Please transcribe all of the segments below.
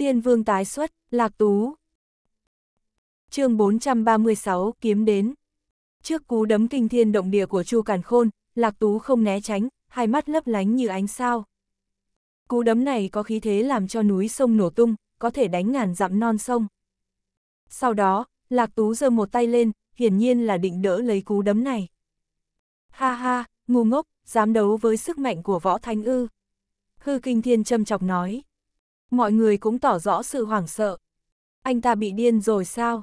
Tiên vương tái xuất, Lạc Tú. chương 436 kiếm đến. Trước cú đấm kinh thiên động địa của Chu Càn Khôn, Lạc Tú không né tránh, hai mắt lấp lánh như ánh sao. Cú đấm này có khí thế làm cho núi sông nổ tung, có thể đánh ngàn dặm non sông. Sau đó, Lạc Tú giơ một tay lên, hiển nhiên là định đỡ lấy cú đấm này. Ha ha, ngu ngốc, dám đấu với sức mạnh của võ thánh ư. Hư Kinh Thiên châm chọc nói. Mọi người cũng tỏ rõ sự hoảng sợ. Anh ta bị điên rồi sao?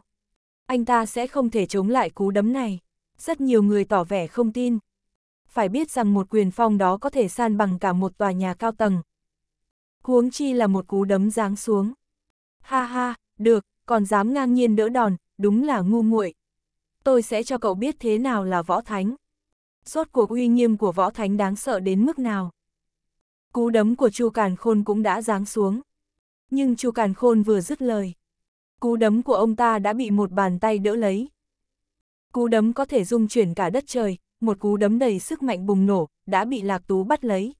Anh ta sẽ không thể chống lại cú đấm này. Rất nhiều người tỏ vẻ không tin. Phải biết rằng một quyền phong đó có thể san bằng cả một tòa nhà cao tầng. Huống chi là một cú đấm giáng xuống. Ha ha, được, còn dám ngang nhiên đỡ đòn, đúng là ngu muội. Tôi sẽ cho cậu biết thế nào là võ thánh. Rốt cuộc uy nghiêm của võ thánh đáng sợ đến mức nào. Cú đấm của Chu Càn Khôn cũng đã giáng xuống. Nhưng Chu Càn Khôn vừa dứt lời. Cú đấm của ông ta đã bị một bàn tay đỡ lấy. Cú đấm có thể dung chuyển cả đất trời, một cú đấm đầy sức mạnh bùng nổ, đã bị Lạc Tú bắt lấy.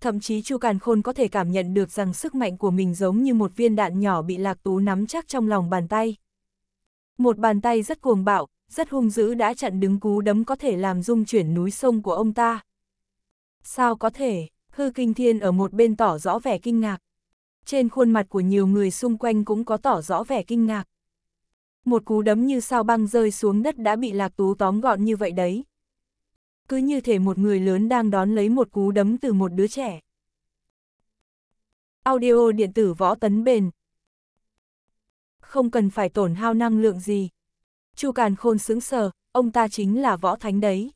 Thậm chí Chu Càn Khôn có thể cảm nhận được rằng sức mạnh của mình giống như một viên đạn nhỏ bị Lạc Tú nắm chắc trong lòng bàn tay. Một bàn tay rất cuồng bạo, rất hung dữ đã chặn đứng cú đấm có thể làm rung chuyển núi sông của ông ta. Sao có thể, hư kinh thiên ở một bên tỏ rõ vẻ kinh ngạc. Trên khuôn mặt của nhiều người xung quanh cũng có tỏ rõ vẻ kinh ngạc. Một cú đấm như sao băng rơi xuống đất đã bị lạc tú tóm gọn như vậy đấy. Cứ như thể một người lớn đang đón lấy một cú đấm từ một đứa trẻ. Audio điện tử võ tấn bền. Không cần phải tổn hao năng lượng gì. Chu Càn Khôn sướng sờ, ông ta chính là võ thánh đấy.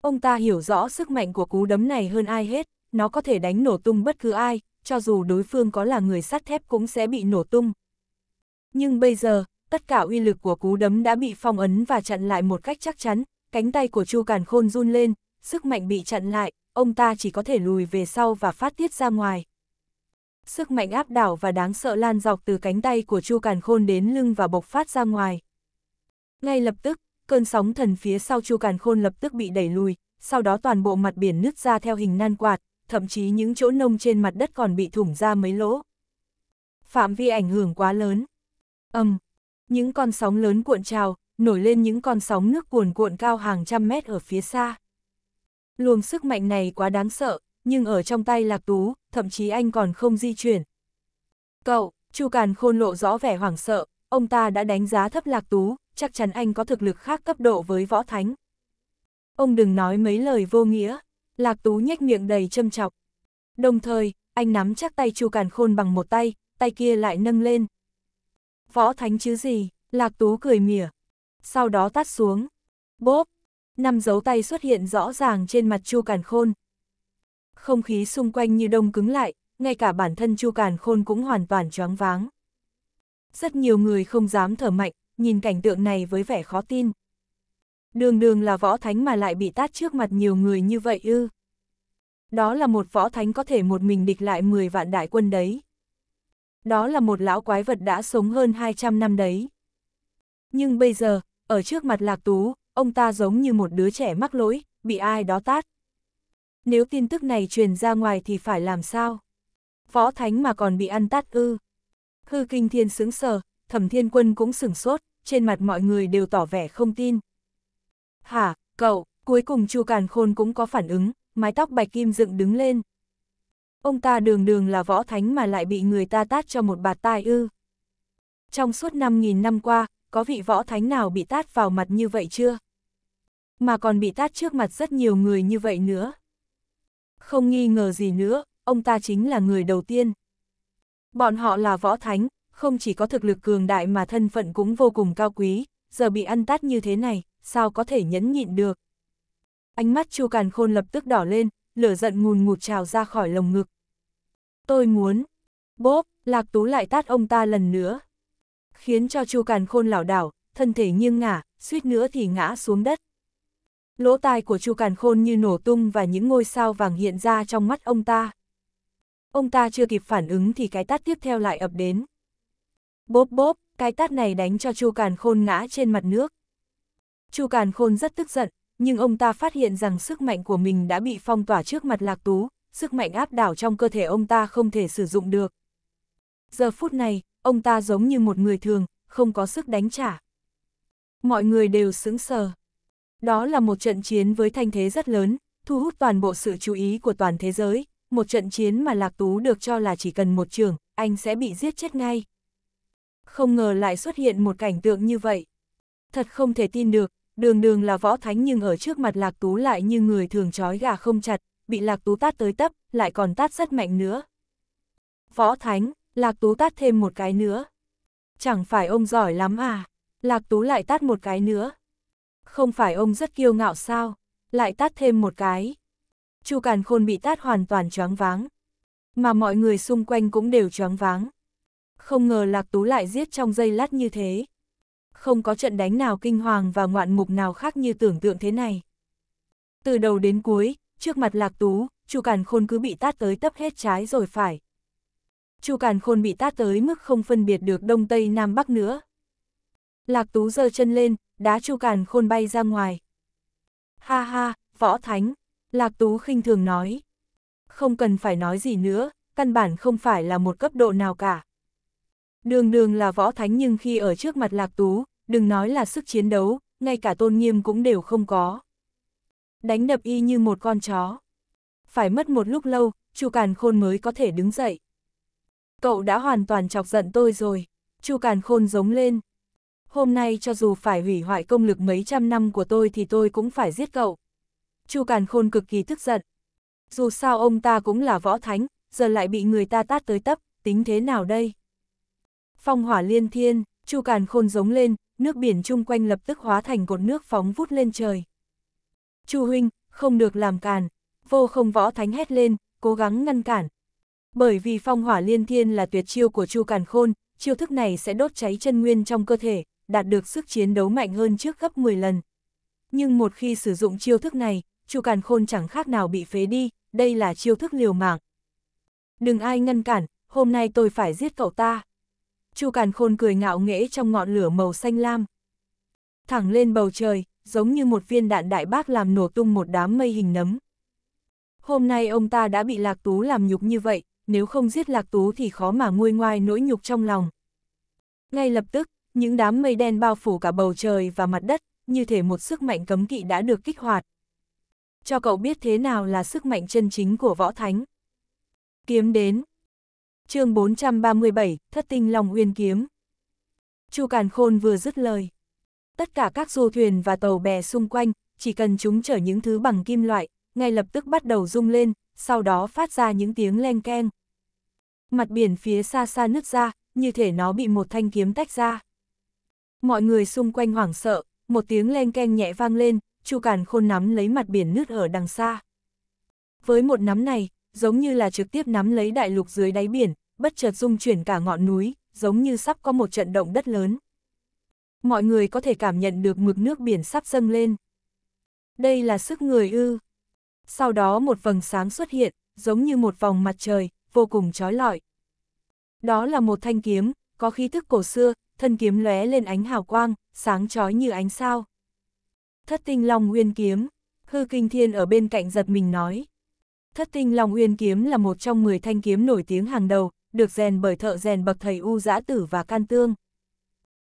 Ông ta hiểu rõ sức mạnh của cú đấm này hơn ai hết, nó có thể đánh nổ tung bất cứ ai, cho dù đối phương có là người sắt thép cũng sẽ bị nổ tung. Nhưng bây giờ, tất cả uy lực của cú đấm đã bị phong ấn và chặn lại một cách chắc chắn, cánh tay của Chu Càn Khôn run lên, sức mạnh bị chặn lại, ông ta chỉ có thể lùi về sau và phát tiết ra ngoài. Sức mạnh áp đảo và đáng sợ lan dọc từ cánh tay của Chu Càn Khôn đến lưng và bộc phát ra ngoài. Ngay lập tức, cơn sóng thần phía sau Chu Càn Khôn lập tức bị đẩy lùi, sau đó toàn bộ mặt biển nứt ra theo hình nan quạt, thậm chí những chỗ nông trên mặt đất còn bị thủng ra mấy lỗ. Phạm vi ảnh hưởng quá lớn. Âm, um, những con sóng lớn cuộn trào, nổi lên những con sóng nước cuồn cuộn cao hàng trăm mét ở phía xa. Luồng sức mạnh này quá đáng sợ, nhưng ở trong tay Lạc Tú, thậm chí anh còn không di chuyển. Cậu, Chu Càn Khôn lộ rõ vẻ hoảng sợ, ông ta đã đánh giá thấp Lạc Tú, chắc chắn anh có thực lực khác cấp độ với võ thánh. Ông đừng nói mấy lời vô nghĩa, Lạc Tú nhếch miệng đầy châm chọc. Đồng thời, anh nắm chắc tay Chu Càn Khôn bằng một tay, tay kia lại nâng lên. Võ thánh chứ gì, Lạc Tú cười mỉa. Sau đó tắt xuống. Bốp, năm dấu tay xuất hiện rõ ràng trên mặt Chu Càn Khôn. Không khí xung quanh như đông cứng lại, ngay cả bản thân Chu Càn Khôn cũng hoàn toàn choáng váng. Rất nhiều người không dám thở mạnh, nhìn cảnh tượng này với vẻ khó tin. Đường đường là võ thánh mà lại bị tát trước mặt nhiều người như vậy ư. Đó là một võ thánh có thể một mình địch lại 10 vạn đại quân đấy. Đó là một lão quái vật đã sống hơn 200 năm đấy. Nhưng bây giờ, ở trước mặt lạc tú, ông ta giống như một đứa trẻ mắc lỗi, bị ai đó tát. Nếu tin tức này truyền ra ngoài thì phải làm sao? Võ thánh mà còn bị ăn tát ư. Hư kinh thiên sững sờ, thẩm thiên quân cũng sửng sốt, trên mặt mọi người đều tỏ vẻ không tin. Hả, cậu, cuối cùng Chu Càn Khôn cũng có phản ứng, mái tóc bạch kim dựng đứng lên. Ông ta đường đường là võ thánh mà lại bị người ta tát cho một bạt tai ư. Trong suốt 5.000 năm qua, có vị võ thánh nào bị tát vào mặt như vậy chưa? Mà còn bị tát trước mặt rất nhiều người như vậy nữa. Không nghi ngờ gì nữa, ông ta chính là người đầu tiên. Bọn họ là võ thánh, không chỉ có thực lực cường đại mà thân phận cũng vô cùng cao quý, giờ bị ăn tát như thế này, sao có thể nhẫn nhịn được. Ánh mắt Chu Càn Khôn lập tức đỏ lên, lửa giận ngùn ngụt trào ra khỏi lồng ngực. Tôi muốn. Bốp, Lạc Tú lại tát ông ta lần nữa. Khiến cho Chu Càn Khôn lảo đảo, thân thể nghiêng ngả, suýt nữa thì ngã xuống đất. Lỗ tai của Chu Càn Khôn như nổ tung và những ngôi sao vàng hiện ra trong mắt ông ta. Ông ta chưa kịp phản ứng thì cái tát tiếp theo lại ập đến. Bốp bốp, cái tát này đánh cho Chu Càn Khôn ngã trên mặt nước. Chu Càn Khôn rất tức giận, nhưng ông ta phát hiện rằng sức mạnh của mình đã bị phong tỏa trước mặt Lạc Tú, sức mạnh áp đảo trong cơ thể ông ta không thể sử dụng được. Giờ phút này, ông ta giống như một người thường, không có sức đánh trả. Mọi người đều sững sờ. Đó là một trận chiến với thanh thế rất lớn, thu hút toàn bộ sự chú ý của toàn thế giới, một trận chiến mà Lạc Tú được cho là chỉ cần một trường, anh sẽ bị giết chết ngay. Không ngờ lại xuất hiện một cảnh tượng như vậy. Thật không thể tin được, đường đường là võ thánh nhưng ở trước mặt Lạc Tú lại như người thường trói gà không chặt, bị Lạc Tú tát tới tấp, lại còn tát rất mạnh nữa. Võ thánh, Lạc Tú tát thêm một cái nữa. Chẳng phải ông giỏi lắm à, Lạc Tú lại tát một cái nữa. Không phải ông rất kiêu ngạo sao, lại tát thêm một cái. Chu Càn Khôn bị tát hoàn toàn choáng váng. Mà mọi người xung quanh cũng đều choáng váng. Không ngờ Lạc Tú lại giết trong giây lát như thế. Không có trận đánh nào kinh hoàng và ngoạn mục nào khác như tưởng tượng thế này. Từ đầu đến cuối, trước mặt Lạc Tú, Chu Càn Khôn cứ bị tát tới tấp hết trái rồi phải. Chu Càn Khôn bị tát tới mức không phân biệt được đông tây nam bắc nữa. Lạc Tú giơ chân lên, đá Chu Càn Khôn bay ra ngoài. Ha ha, võ thánh, Lạc Tú khinh thường nói. Không cần phải nói gì nữa, căn bản không phải là một cấp độ nào cả. Đường đường là võ thánh nhưng khi ở trước mặt Lạc Tú, đừng nói là sức chiến đấu, ngay cả tôn nghiêm cũng đều không có. Đánh đập y như một con chó. Phải mất một lúc lâu, Chu Càn Khôn mới có thể đứng dậy. Cậu đã hoàn toàn chọc giận tôi rồi, Chu Càn Khôn giống lên. Hôm nay cho dù phải hủy hoại công lực mấy trăm năm của tôi thì tôi cũng phải giết cậu. Chu Càn Khôn cực kỳ tức giận. Dù sao ông ta cũng là võ thánh, giờ lại bị người ta tát tới tấp, tính thế nào đây? Phong hỏa liên thiên, Chu Càn Khôn giống lên, nước biển chung quanh lập tức hóa thành cột nước phóng vút lên trời. Chu huynh, không được làm càn, vô không võ thánh hét lên, cố gắng ngăn cản. Bởi vì phong hỏa liên thiên là tuyệt chiêu của Chu Càn Khôn, chiêu thức này sẽ đốt cháy chân nguyên trong cơ thể, đạt được sức chiến đấu mạnh hơn trước gấp 10 lần. Nhưng một khi sử dụng chiêu thức này, Chu Càn Khôn chẳng khác nào bị phế đi, đây là chiêu thức liều mạng. Đừng ai ngăn cản, hôm nay tôi phải giết cậu ta. Chu Càn Khôn cười ngạo nghễ trong ngọn lửa màu xanh lam. Thẳng lên bầu trời, giống như một viên đạn đại bác làm nổ tung một đám mây hình nấm. Hôm nay ông ta đã bị Lạc Tú làm nhục như vậy, nếu không giết Lạc Tú thì khó mà nguôi ngoai nỗi nhục trong lòng. Ngay lập tức, những đám mây đen bao phủ cả bầu trời và mặt đất, như thể một sức mạnh cấm kỵ đã được kích hoạt. Cho cậu biết thế nào là sức mạnh chân chính của võ thánh. Kiếm đến chương 437, Thất tinh Long Uyên Kiếm. Chu Càn Khôn vừa dứt lời. Tất cả các du thuyền và tàu bè xung quanh, chỉ cần chúng chở những thứ bằng kim loại, ngay lập tức bắt đầu rung lên, sau đó phát ra những tiếng len keng. Mặt biển phía xa xa nứt ra, như thể nó bị một thanh kiếm tách ra. Mọi người xung quanh hoảng sợ, một tiếng len keng nhẹ vang lên, Chu Càn Khôn nắm lấy mặt biển nứt ở đằng xa. Với một nắm này, giống như là trực tiếp nắm lấy đại lục dưới đáy biển, bất chợt rung chuyển cả ngọn núi, giống như sắp có một trận động đất lớn. Mọi người có thể cảm nhận được mực nước biển sắp dâng lên. Đây là sức người ư. Sau đó một vầng sáng xuất hiện, giống như một vòng mặt trời, vô cùng trói lọi. Đó là một thanh kiếm, có khí thức cổ xưa, thân kiếm lóe lên ánh hào quang, sáng chói như ánh sao. Thất tinh long nguyên kiếm, hư kinh thiên ở bên cạnh giật mình nói. Thất tinh long nguyên kiếm là một trong 10 thanh kiếm nổi tiếng hàng đầu, được rèn bởi thợ rèn bậc thầy U Giã Tử và Can Tương.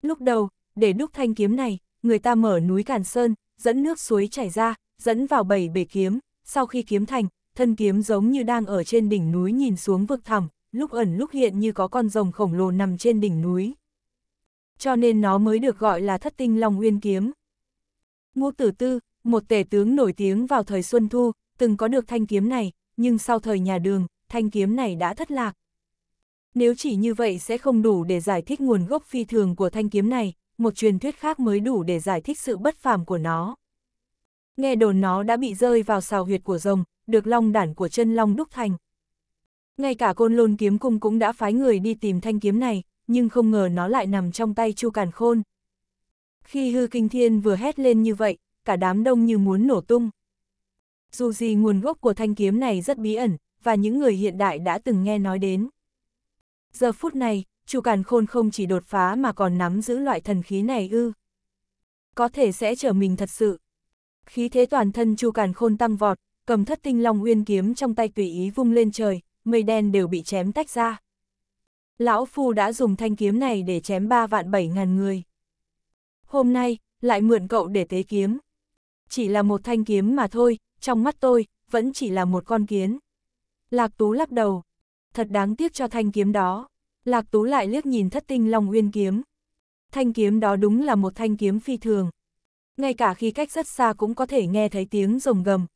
Lúc đầu, để đúc thanh kiếm này, người ta mở núi Càn Sơn, dẫn nước suối chảy ra, dẫn vào bảy bể kiếm, sau khi kiếm thành, thân kiếm giống như đang ở trên đỉnh núi nhìn xuống vực thẳm, lúc ẩn lúc hiện như có con rồng khổng lồ nằm trên đỉnh núi. Cho nên nó mới được gọi là thất tinh long uyên kiếm. Ngô Tử Tư, một tể tướng nổi tiếng vào thời Xuân Thu, từng có được thanh kiếm này, nhưng sau thời nhà đường, thanh kiếm này đã thất lạc. Nếu chỉ như vậy sẽ không đủ để giải thích nguồn gốc phi thường của thanh kiếm này, một truyền thuyết khác mới đủ để giải thích sự bất phàm của nó. Nghe đồn nó đã bị rơi vào xào huyệt của rồng, được long đản của chân long đúc thành. Ngay cả côn lôn kiếm cung cũng đã phái người đi tìm thanh kiếm này, nhưng không ngờ nó lại nằm trong tay Chu Càn Khôn. Khi hư kinh thiên vừa hét lên như vậy, cả đám đông như muốn nổ tung. Dù gì nguồn gốc của thanh kiếm này rất bí ẩn, và những người hiện đại đã từng nghe nói đến. Giờ phút này, Chu Càn Khôn không chỉ đột phá mà còn nắm giữ loại thần khí này ư. Có thể sẽ trở mình thật sự. Khí thế toàn thân Chu Càn Khôn tăng vọt, cầm thất tinh long uyên kiếm trong tay tùy ý vung lên trời, mây đen đều bị chém tách ra. Lão Phu đã dùng thanh kiếm này để chém ba vạn bảy ngàn người. Hôm nay, lại mượn cậu để tế kiếm. Chỉ là một thanh kiếm mà thôi, trong mắt tôi, vẫn chỉ là một con kiến. Lạc Tú lắc đầu. Thật đáng tiếc cho thanh kiếm đó. Lạc Tú lại liếc nhìn thất tinh Long Uyên kiếm. Thanh kiếm đó đúng là một thanh kiếm phi thường. Ngay cả khi cách rất xa cũng có thể nghe thấy tiếng rồng gầm.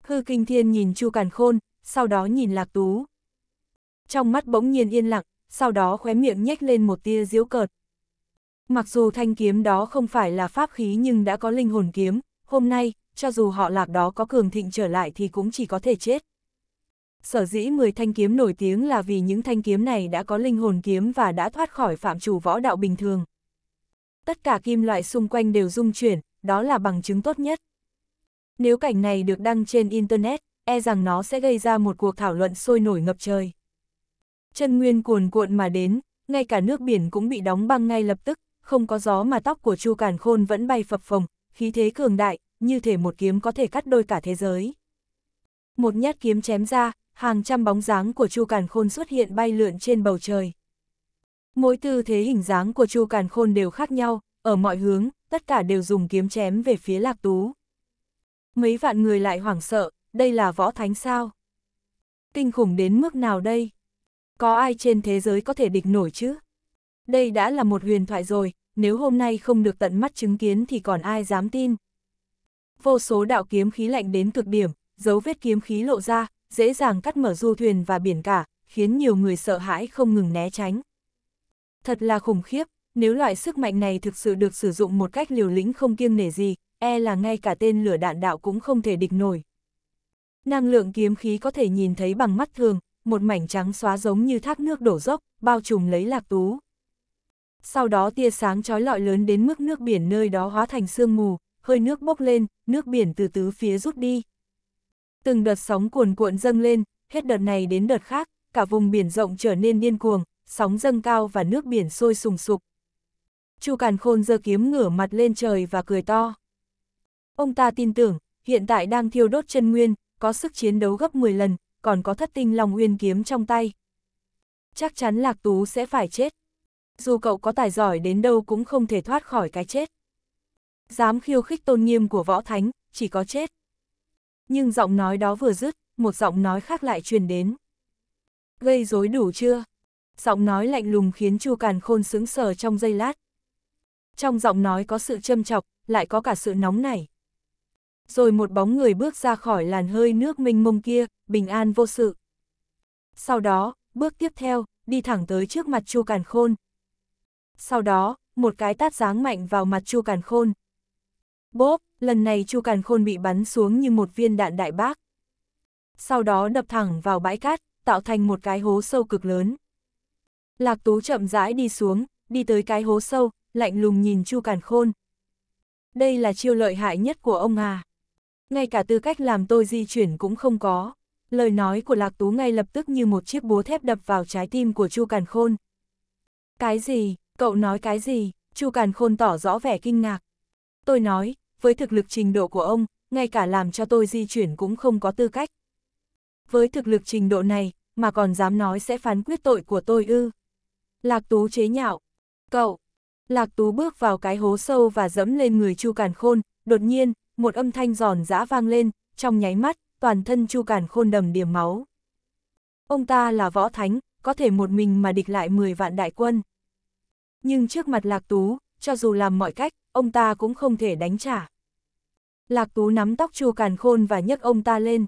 Hư Kinh Thiên nhìn Chu Càn Khôn, sau đó nhìn Lạc Tú. Trong mắt bỗng nhiên yên lặng, sau đó khóe miệng nhếch lên một tia diếu cợt. Mặc dù thanh kiếm đó không phải là pháp khí nhưng đã có linh hồn kiếm, hôm nay, cho dù họ lạc đó có cường thịnh trở lại thì cũng chỉ có thể chết. Sở dĩ 10 thanh kiếm nổi tiếng là vì những thanh kiếm này đã có linh hồn kiếm và đã thoát khỏi phạm chủ võ đạo bình thường. Tất cả kim loại xung quanh đều rung chuyển, đó là bằng chứng tốt nhất. Nếu cảnh này được đăng trên Internet, e rằng nó sẽ gây ra một cuộc thảo luận sôi nổi ngập trời. Chân nguyên cuồn cuộn mà đến, ngay cả nước biển cũng bị đóng băng ngay lập tức, không có gió mà tóc của Chu Càn Khôn vẫn bay phập phồng, khí thế cường đại, như thể một kiếm có thể cắt đôi cả thế giới. Một nhát kiếm chém ra, hàng trăm bóng dáng của Chu Càn Khôn xuất hiện bay lượn trên bầu trời. Mỗi tư thế hình dáng của Chu Càn Khôn đều khác nhau, ở mọi hướng, tất cả đều dùng kiếm chém về phía Lạc Tú. Mấy vạn người lại hoảng sợ, đây là võ thánh sao? Kinh khủng đến mức nào đây? Có ai trên thế giới có thể địch nổi chứ? Đây đã là một huyền thoại rồi, nếu hôm nay không được tận mắt chứng kiến thì còn ai dám tin. Vô số đạo kiếm khí lạnh đến cực điểm, dấu vết kiếm khí lộ ra, dễ dàng cắt mở du thuyền và biển cả, khiến nhiều người sợ hãi không ngừng né tránh. Thật là khủng khiếp, nếu loại sức mạnh này thực sự được sử dụng một cách liều lĩnh không kiêng nể gì, e là ngay cả tên lửa đạn đạo cũng không thể địch nổi. Năng lượng kiếm khí có thể nhìn thấy bằng mắt thường, một mảnh trắng xóa giống như thác nước đổ dốc, bao trùm lấy lạc tú. Sau đó tia sáng chói lọi lớn đến mức nước biển nơi đó hóa thành sương mù, hơi nước bốc lên, nước biển từ tứ phía rút đi. Từng đợt sóng cuồn cuộn dâng lên, hết đợt này đến đợt khác, cả vùng biển rộng trở nên điên cuồng, sóng dâng cao và nước biển sôi sùng sục. Chu Càn Khôn giơ kiếm ngửa mặt lên trời và cười to. Ông ta tin tưởng, hiện tại đang thiêu đốt chân nguyên, có sức chiến đấu gấp 10 lần, còn có thất tinh long nguyên kiếm trong tay. Chắc chắn Lạc Tú sẽ phải chết. Dù cậu có tài giỏi đến đâu cũng không thể thoát khỏi cái chết. Dám khiêu khích tôn nghiêm của võ thánh, chỉ có chết. Nhưng giọng nói đó vừa dứt, một giọng nói khác lại truyền đến. Gây rối đủ chưa? Giọng nói lạnh lùng khiến Chu Càn Khôn sững sờ trong giây lát. Trong giọng nói có sự châm chọc, lại có cả sự nóng nảy. Rồi một bóng người bước ra khỏi làn hơi nước mênh mông kia, bình an vô sự. Sau đó, bước tiếp theo, đi thẳng tới trước mặt Chu Càn Khôn. Sau đó, một cái tát giáng mạnh vào mặt Chu Càn Khôn. Bốp, lần này Chu Càn Khôn bị bắn xuống như một viên đạn đại bác. Sau đó đập thẳng vào bãi cát, tạo thành một cái hố sâu cực lớn. Lạc Tú chậm rãi đi xuống, đi tới cái hố sâu, lạnh lùng nhìn Chu Càn Khôn. Đây là chiêu lợi hại nhất của ông à. Ngay cả tư cách làm tôi di chuyển cũng không có. Lời nói của Lạc Tú ngay lập tức như một chiếc búa thép đập vào trái tim của Chu Càn Khôn. Cái gì, cậu nói cái gì, Chu Càn Khôn tỏ rõ vẻ kinh ngạc. Tôi nói, với thực lực trình độ của ông, ngay cả làm cho tôi di chuyển cũng không có tư cách. Với thực lực trình độ này, mà còn dám nói sẽ phán quyết tội của tôi ư. Lạc Tú chế nhạo. Cậu. Lạc Tú bước vào cái hố sâu và dẫm lên người Chu Càn Khôn, đột nhiên, một âm thanh giòn giã vang lên, trong nháy mắt, toàn thân Chu Càn Khôn đầm điểm máu. Ông ta là võ thánh, có thể một mình mà địch lại 10 vạn đại quân. Nhưng trước mặt Lạc Tú, cho dù làm mọi cách, ông ta cũng không thể đánh trả. Lạc Tú nắm tóc Chu Càn Khôn và nhấc ông ta lên.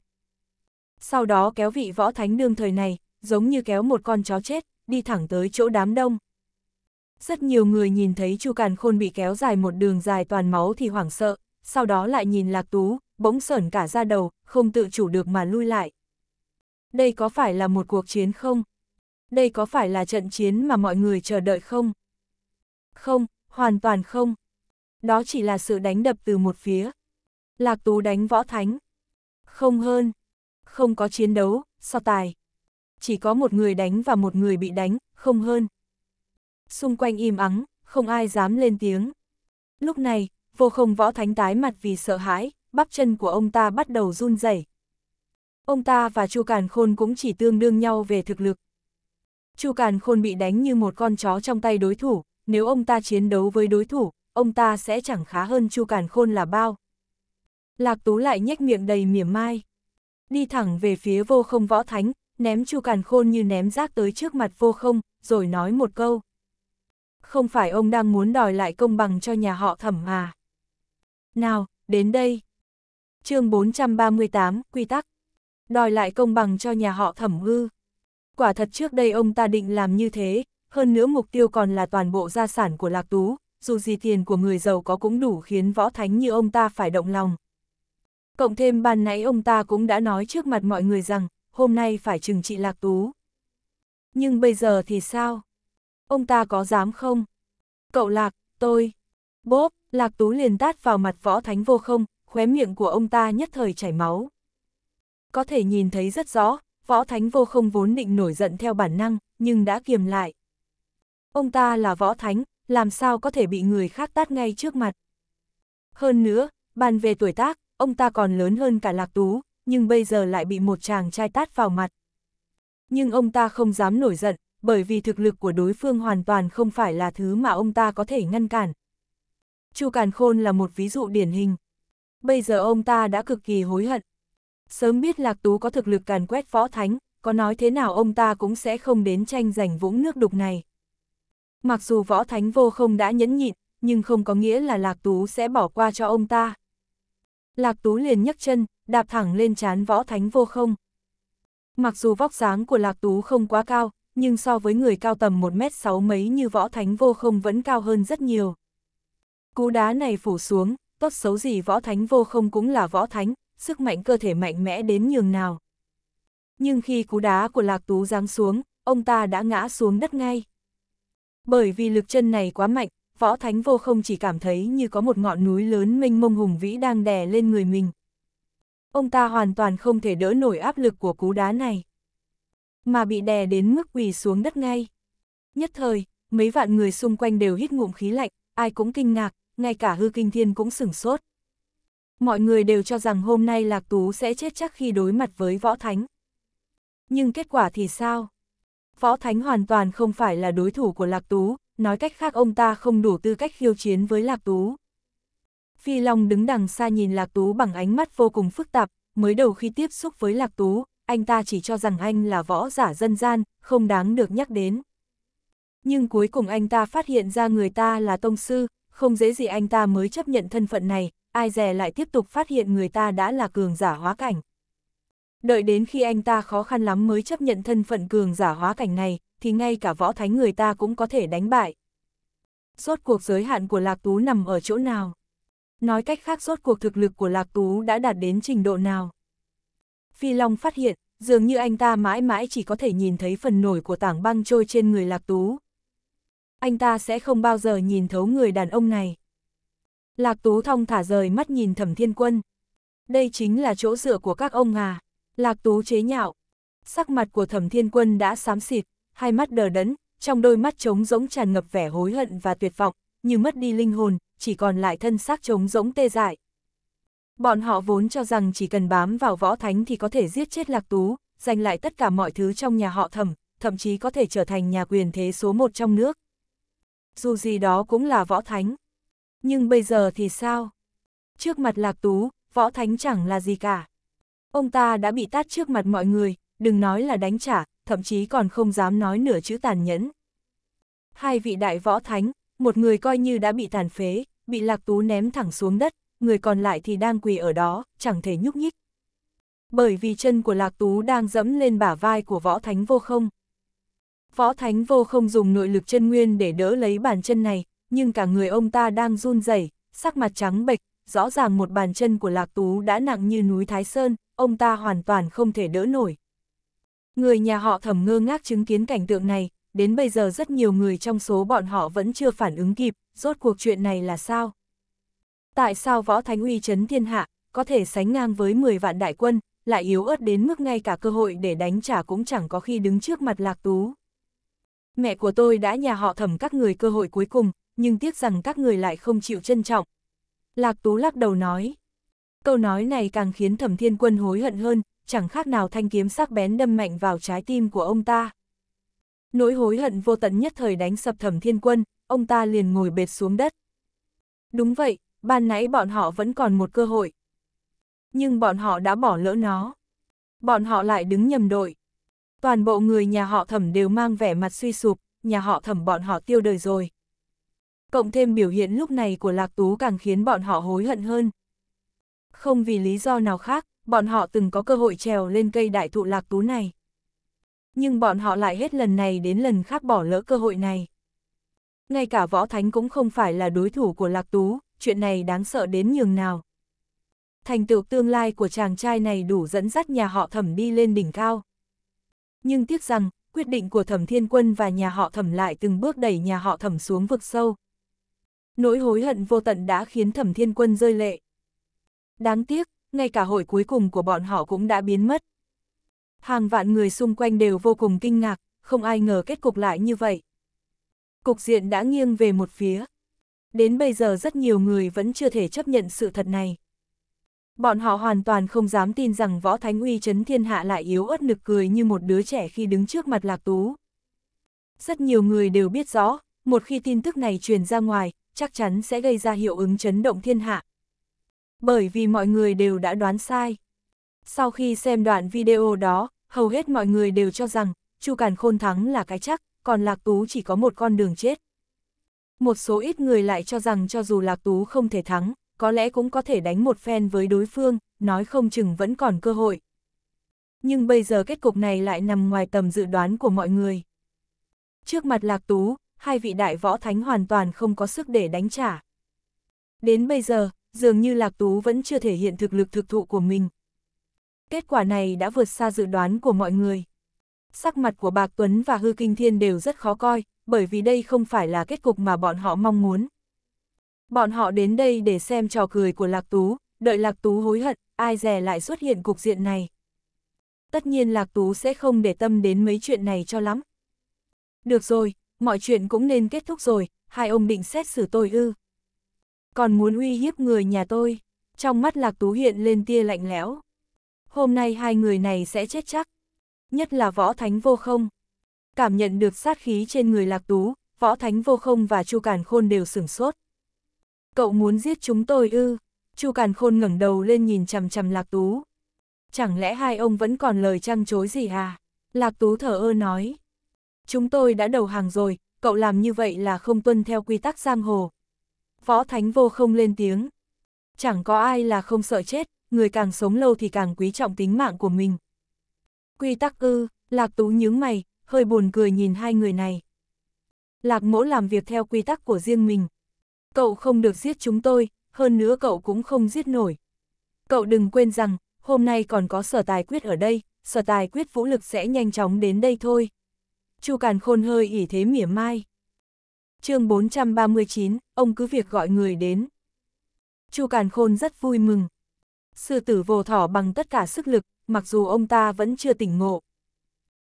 Sau đó kéo vị võ thánh đương thời này, giống như kéo một con chó chết, đi thẳng tới chỗ đám đông. Rất nhiều người nhìn thấy Chu Càn Khôn bị kéo dài một đường dài toàn máu thì hoảng sợ, sau đó lại nhìn Lạc Tú, bỗng sởn cả ra đầu, không tự chủ được mà lui lại. Đây có phải là một cuộc chiến không? Đây có phải là trận chiến mà mọi người chờ đợi không? Không, hoàn toàn không. Đó chỉ là sự đánh đập từ một phía. Lạc Tú đánh võ thánh. Không hơn. Không có chiến đấu, so tài. Chỉ có một người đánh và một người bị đánh, không hơn. Xung quanh im ắng, không ai dám lên tiếng. Lúc này, vô không võ thánh tái mặt vì sợ hãi, bắp chân của ông ta bắt đầu run rẩy. Ông ta và Chu Càn Khôn cũng chỉ tương đương nhau về thực lực. Chu Càn Khôn bị đánh như một con chó trong tay đối thủ, nếu ông ta chiến đấu với đối thủ, ông ta sẽ chẳng khá hơn Chu Càn Khôn là bao. Lạc Tú lại nhếch miệng đầy mỉa mai. Đi thẳng về phía vô không võ thánh, ném Chu Càn Khôn như ném rác tới trước mặt vô không, rồi nói một câu. Không phải ông đang muốn đòi lại công bằng cho nhà họ thẩm à? Nào, đến đây. chương 438, Quy tắc. Đòi lại công bằng cho nhà họ thẩm ư. Quả thật trước đây ông ta định làm như thế, hơn nữa mục tiêu còn là toàn bộ gia sản của Lạc Tú, dù gì tiền của người giàu có cũng đủ khiến võ thánh như ông ta phải động lòng. Cộng thêm ban nãy ông ta cũng đã nói trước mặt mọi người rằng, hôm nay phải trừng trị Lạc Tú. Nhưng bây giờ thì sao? Ông ta có dám không? Cậu Lạc, tôi. Bốp, Lạc Tú liền tát vào mặt võ thánh vô không, khóe miệng của ông ta nhất thời chảy máu. Có thể nhìn thấy rất rõ, võ thánh vô không vốn định nổi giận theo bản năng, nhưng đã kiềm lại. Ông ta là võ thánh, làm sao có thể bị người khác tát ngay trước mặt. Hơn nữa, bàn về tuổi tác, ông ta còn lớn hơn cả Lạc Tú, nhưng bây giờ lại bị một chàng trai tát vào mặt. Nhưng ông ta không dám nổi giận, bởi vì thực lực của đối phương hoàn toàn không phải là thứ mà ông ta có thể ngăn cản. Chu Càn Khôn là một ví dụ điển hình. Bây giờ ông ta đã cực kỳ hối hận. Sớm biết Lạc Tú có thực lực càn quét võ thánh, có nói thế nào ông ta cũng sẽ không đến tranh giành vũng nước đục này. Mặc dù võ thánh vô không đã nhẫn nhịn, nhưng không có nghĩa là Lạc Tú sẽ bỏ qua cho ông ta. Lạc Tú liền nhấc chân, đạp thẳng lên chán võ thánh vô không. Mặc dù vóc dáng của Lạc Tú không quá cao, nhưng so với người cao tầm 1 mét 6 mấy như võ thánh vô không vẫn cao hơn rất nhiều. Cú đá này phủ xuống, tốt xấu gì võ thánh vô không cũng là võ thánh, sức mạnh cơ thể mạnh mẽ đến nhường nào. Nhưng khi cú đá của Lạc Tú giáng xuống, ông ta đã ngã xuống đất ngay. Bởi vì lực chân này quá mạnh, võ thánh vô không chỉ cảm thấy như có một ngọn núi lớn mênh mông hùng vĩ đang đè lên người mình. Ông ta hoàn toàn không thể đỡ nổi áp lực của cú đá này. Mà bị đè đến mức quỳ xuống đất ngay. Nhất thời, mấy vạn người xung quanh đều hít ngụm khí lạnh, ai cũng kinh ngạc, ngay cả hư kinh thiên cũng sửng sốt. Mọi người đều cho rằng hôm nay Lạc Tú sẽ chết chắc khi đối mặt với Võ Thánh. Nhưng kết quả thì sao? Võ Thánh hoàn toàn không phải là đối thủ của Lạc Tú, nói cách khác ông ta không đủ tư cách khiêu chiến với Lạc Tú. Phi Long đứng đằng xa nhìn Lạc Tú bằng ánh mắt vô cùng phức tạp, mới đầu khi tiếp xúc với Lạc Tú, anh ta chỉ cho rằng anh là võ giả dân gian, không đáng được nhắc đến. Nhưng cuối cùng anh ta phát hiện ra người ta là tông sư, không dễ gì anh ta mới chấp nhận thân phận này, ai dè lại tiếp tục phát hiện người ta đã là cường giả hóa cảnh. Đợi đến khi anh ta khó khăn lắm mới chấp nhận thân phận cường giả hóa cảnh này, thì ngay cả võ thánh người ta cũng có thể đánh bại. Rốt cuộc giới hạn của Lạc Tú nằm ở chỗ nào? Nói cách khác rốt cuộc thực lực của Lạc Tú đã đạt đến trình độ nào? Phi Long phát hiện, dường như anh ta mãi mãi chỉ có thể nhìn thấy phần nổi của tảng băng trôi trên người Lạc Tú. Anh ta sẽ không bao giờ nhìn thấu người đàn ông này. Lạc Tú thong thả rời mắt nhìn Thẩm Thiên Quân. Đây chính là chỗ dựa của các ông à. Lạc Tú chế nhạo. Sắc mặt của Thẩm Thiên Quân đã xám xịt, hai mắt đờ đẫn, trong đôi mắt trống rỗng tràn ngập vẻ hối hận và tuyệt vọng, như mất đi linh hồn, chỉ còn lại thân xác trống rỗng tê dại. Bọn họ vốn cho rằng chỉ cần bám vào võ thánh thì có thể giết chết Lạc Tú, giành lại tất cả mọi thứ trong nhà họ thẩm, thậm chí có thể trở thành nhà quyền thế số một trong nước. Dù gì đó cũng là võ thánh. Nhưng bây giờ thì sao? Trước mặt Lạc Tú, võ thánh chẳng là gì cả. Ông ta đã bị tát trước mặt mọi người, đừng nói là đánh trả, thậm chí còn không dám nói nửa chữ tàn nhẫn. Hai vị đại võ thánh, một người coi như đã bị tàn phế, bị Lạc Tú ném thẳng xuống đất, người còn lại thì đang quỳ ở đó, chẳng thể nhúc nhích. Bởi vì chân của Lạc Tú đang dẫm lên bả vai của võ thánh vô không. Võ thánh vô không dùng nội lực chân nguyên để đỡ lấy bàn chân này, nhưng cả người ông ta đang run rẩy, sắc mặt trắng bệch, rõ ràng một bàn chân của Lạc Tú đã nặng như núi Thái Sơn, ông ta hoàn toàn không thể đỡ nổi. Người nhà họ thẩm ngơ ngác chứng kiến cảnh tượng này, đến bây giờ rất nhiều người trong số bọn họ vẫn chưa phản ứng kịp, rốt cuộc chuyện này là sao? Tại sao võ thánh uy chấn thiên hạ, có thể sánh ngang với 10 vạn đại quân, lại yếu ớt đến mức ngay cả cơ hội để đánh trả cũng chẳng có khi đứng trước mặt lạc tú? Mẹ của tôi đã nhà họ thẩm các người cơ hội cuối cùng, nhưng tiếc rằng các người lại không chịu trân trọng. Lạc tú lắc đầu nói. Câu nói này càng khiến thẩm thiên quân hối hận hơn, chẳng khác nào thanh kiếm sắc bén đâm mạnh vào trái tim của ông ta. Nỗi hối hận vô tận nhất thời đánh sập thẩm thiên quân, ông ta liền ngồi bệt xuống đất. Đúng vậy, ban nãy bọn họ vẫn còn một cơ hội. Nhưng bọn họ đã bỏ lỡ nó. Bọn họ lại đứng nhầm đội. Toàn bộ người nhà họ thẩm đều mang vẻ mặt suy sụp, nhà họ thẩm bọn họ tiêu đời rồi. Cộng thêm biểu hiện lúc này của Lạc Tú càng khiến bọn họ hối hận hơn. Không vì lý do nào khác, bọn họ từng có cơ hội trèo lên cây đại thụ Lạc Tú này. Nhưng bọn họ lại hết lần này đến lần khác bỏ lỡ cơ hội này. Ngay cả võ thánh cũng không phải là đối thủ của Lạc Tú, chuyện này đáng sợ đến nhường nào. Thành tựu tương lai của chàng trai này đủ dẫn dắt nhà họ thẩm đi lên đỉnh cao. Nhưng tiếc rằng, quyết định của thẩm thiên quân và nhà họ thẩm lại từng bước đẩy nhà họ thẩm xuống vực sâu. Nỗi hối hận vô tận đã khiến thẩm thiên quân rơi lệ. Đáng tiếc, ngay cả hội cuối cùng của bọn họ cũng đã biến mất. Hàng vạn người xung quanh đều vô cùng kinh ngạc, không ai ngờ kết cục lại như vậy. Cục diện đã nghiêng về một phía. Đến bây giờ rất nhiều người vẫn chưa thể chấp nhận sự thật này. Bọn họ hoàn toàn không dám tin rằng võ thánh uy chấn thiên hạ lại yếu ớt nực cười như một đứa trẻ khi đứng trước mặt lạc tú. Rất nhiều người đều biết rõ, một khi tin tức này truyền ra ngoài, chắc chắn sẽ gây ra hiệu ứng chấn động thiên hạ. Bởi vì mọi người đều đã đoán sai. Sau khi xem đoạn video đó, hầu hết mọi người đều cho rằng, Chu Càn Khôn thắng là cái chắc, còn Lạc Tú chỉ có một con đường chết. Một số ít người lại cho rằng cho dù Lạc Tú không thể thắng, có lẽ cũng có thể đánh một phen với đối phương, nói không chừng vẫn còn cơ hội. Nhưng bây giờ kết cục này lại nằm ngoài tầm dự đoán của mọi người. Trước mặt Lạc Tú, hai vị đại võ thánh hoàn toàn không có sức để đánh trả. Đến bây giờ, dường như Lạc Tú vẫn chưa thể hiện thực lực thực thụ của mình. Kết quả này đã vượt xa dự đoán của mọi người. Sắc mặt của Bạc Tuấn và Hư Kinh Thiên đều rất khó coi, bởi vì đây không phải là kết cục mà bọn họ mong muốn. Bọn họ đến đây để xem trò cười của Lạc Tú, đợi Lạc Tú hối hận, ai dè lại xuất hiện cục diện này. Tất nhiên Lạc Tú sẽ không để tâm đến mấy chuyện này cho lắm. Được rồi, mọi chuyện cũng nên kết thúc rồi, hai ông định xét xử tôi ư. Còn muốn uy hiếp người nhà tôi, trong mắt Lạc Tú hiện lên tia lạnh lẽo. Hôm nay hai người này sẽ chết chắc. Nhất là võ thánh vô không. Cảm nhận được sát khí trên người Lạc Tú, võ thánh vô không và Chu Càn Khôn đều sửng sốt. Cậu muốn giết chúng tôi ư? Chu Càn Khôn ngẩng đầu lên nhìn chằm chằm Lạc Tú. Chẳng lẽ hai ông vẫn còn lời trăng chối gì à? Lạc Tú thở ơ nói. Chúng tôi đã đầu hàng rồi, cậu làm như vậy là không tuân theo quy tắc giang hồ. Võ Thánh vô không lên tiếng. Chẳng có ai là không sợ chết, người càng sống lâu thì càng quý trọng tính mạng của mình. Quy tắc ư, Lạc Tú nhướng mày, hơi buồn cười nhìn hai người này. Lạc mỗ làm việc theo quy tắc của riêng mình. Cậu không được giết chúng tôi, hơn nữa cậu cũng không giết nổi. Cậu đừng quên rằng, hôm nay còn có sở tài quyết ở đây, sở tài quyết vũ lực sẽ nhanh chóng đến đây thôi. Chu Càn Khôn hơi ỉ thế mỉa mai chương 439, ông cứ việc gọi người đến. Chu Càn Khôn rất vui mừng. Sư tử vồ thỏ bằng tất cả sức lực, mặc dù ông ta vẫn chưa tỉnh ngộ.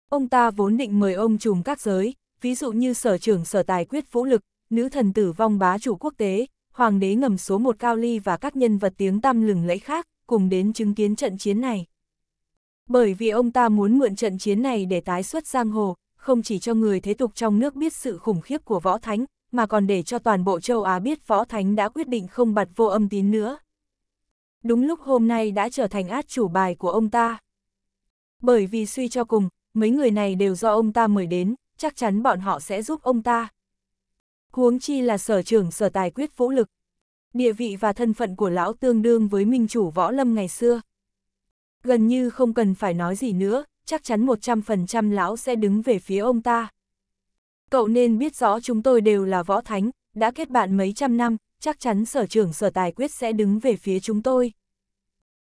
Ông ta vốn định mời ông trùm các giới, ví dụ như sở trưởng sở tài quyết vũ lực, nữ thần tử vong bá chủ quốc tế, hoàng đế ngầm số một cao ly và các nhân vật tiếng tăm lừng lẫy khác, cùng đến chứng kiến trận chiến này. Bởi vì ông ta muốn mượn trận chiến này để tái xuất giang hồ, không chỉ cho người thế tục trong nước biết sự khủng khiếp của võ thánh, mà còn để cho toàn bộ châu Á biết võ thánh đã quyết định không bật vô âm tín nữa. Đúng lúc hôm nay đã trở thành át chủ bài của ông ta. Bởi vì suy cho cùng, mấy người này đều do ông ta mời đến, chắc chắn bọn họ sẽ giúp ông ta. Huống chi là sở trưởng sở tài quyết vũ lực. Địa vị và thân phận của lão tương đương với minh chủ võ lâm ngày xưa. Gần như không cần phải nói gì nữa, chắc chắn 100% lão sẽ đứng về phía ông ta. Cậu nên biết rõ chúng tôi đều là võ thánh, đã kết bạn mấy trăm năm, chắc chắn sở trưởng sở tài quyết sẽ đứng về phía chúng tôi.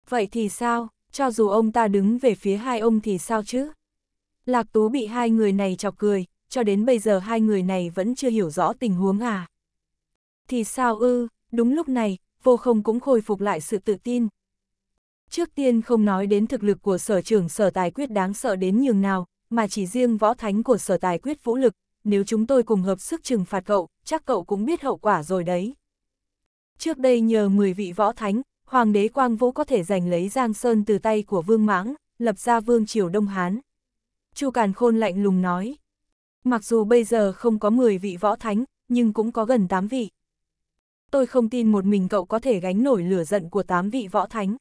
Vậy thì sao, cho dù ông ta đứng về phía hai ông thì sao chứ? Lạc Tú bị hai người này chọc cười, cho đến bây giờ hai người này vẫn chưa hiểu rõ tình huống à. Thì sao ư, đúng lúc này, vô không cũng khôi phục lại sự tự tin. Trước tiên không nói đến thực lực của sở trưởng sở tài quyết đáng sợ đến nhường nào, mà chỉ riêng võ thánh của sở tài quyết vũ lực, nếu chúng tôi cùng hợp sức trừng phạt cậu, chắc cậu cũng biết hậu quả rồi đấy. Trước đây nhờ 10 vị võ thánh, Hoàng đế Quang Vũ có thể giành lấy Giang Sơn từ tay của Vương Mãng, lập ra Vương Triều Đông Hán. Chu Càn Khôn lạnh lùng nói. Mặc dù bây giờ không có 10 vị võ thánh, nhưng cũng có gần 8 vị. Tôi không tin một mình cậu có thể gánh nổi lửa giận của 8 vị võ thánh.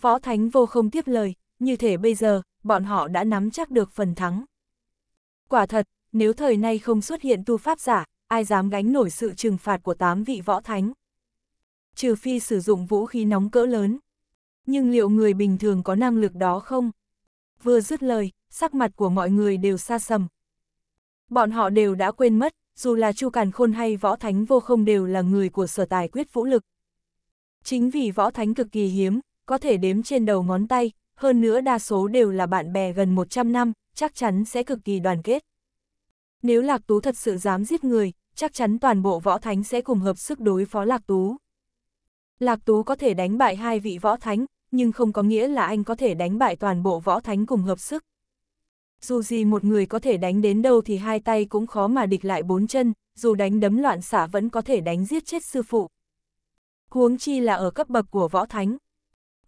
Võ thánh vô không tiếp lời, như thể bây giờ, bọn họ đã nắm chắc được phần thắng. Quả thật, nếu thời nay không xuất hiện tu pháp giả, ai dám gánh nổi sự trừng phạt của tám vị võ thánh. Trừ phi sử dụng vũ khí nóng cỡ lớn. Nhưng liệu người bình thường có năng lực đó không? Vừa dứt lời, sắc mặt của mọi người đều xa sầm. Bọn họ đều đã quên mất, dù là Chu Càn Khôn hay Võ Thánh vô không đều là người của sở tài quyết vũ lực. Chính vì Võ Thánh cực kỳ hiếm, có thể đếm trên đầu ngón tay, hơn nữa đa số đều là bạn bè gần 100 năm, chắc chắn sẽ cực kỳ đoàn kết. Nếu Lạc Tú thật sự dám giết người, chắc chắn toàn bộ Võ Thánh sẽ cùng hợp sức đối phó Lạc Tú. Lạc Tú có thể đánh bại hai vị Võ Thánh, nhưng không có nghĩa là anh có thể đánh bại toàn bộ Võ Thánh cùng hợp sức. Dù gì một người có thể đánh đến đâu thì hai tay cũng khó mà địch lại bốn chân, dù đánh đấm loạn xả vẫn có thể đánh giết chết sư phụ. Huống chi là ở cấp bậc của võ thánh.